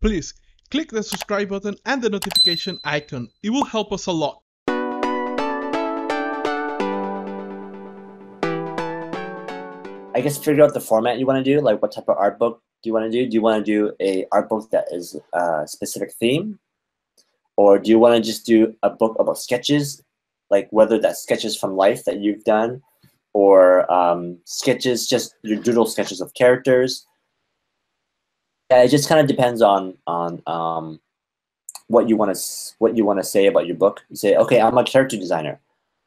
Please click the subscribe button and the notification icon. It will help us a lot. I guess figure out the format you want to do, like what type of art book do you want to do? Do you want to do a art book that is a specific theme? Or do you want to just do a book about sketches, like whether that's sketches from life that you've done, or um, sketches, just doodle sketches of characters? Yeah, it just kind of depends on on um, what you want to what you want to say about your book. You say, okay, I'm a character designer,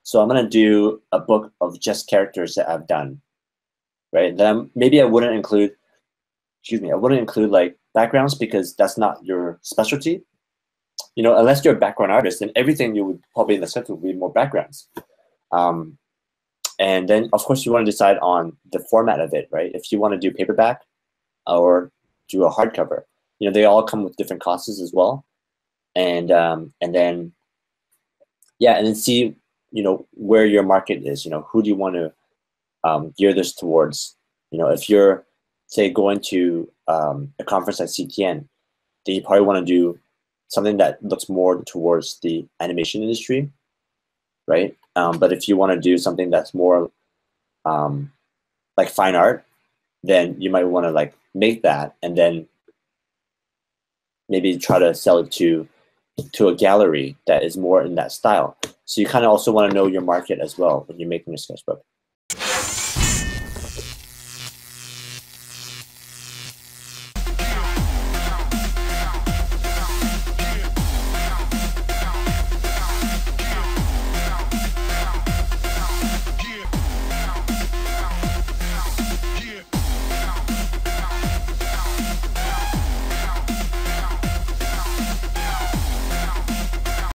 so I'm gonna do a book of just characters that I've done, right? Then maybe I wouldn't include, excuse me, I wouldn't include like backgrounds because that's not your specialty. You know, unless you're a background artist, then everything you would probably in the center would be more backgrounds. Um, and then of course you want to decide on the format of it, right? If you want to do paperback or do a hardcover. You know, they all come with different costs as well. And um, and then yeah, and then see, you know, where your market is, you know, who do you want to um, gear this towards? You know, if you're say going to um, a conference at CTN, then you probably want to do something that looks more towards the animation industry, right? Um, but if you want to do something that's more um, like fine art, then you might want to like make that and then maybe try to sell it to to a gallery that is more in that style. So you kind of also want to know your market as well when you're making a sketchbook.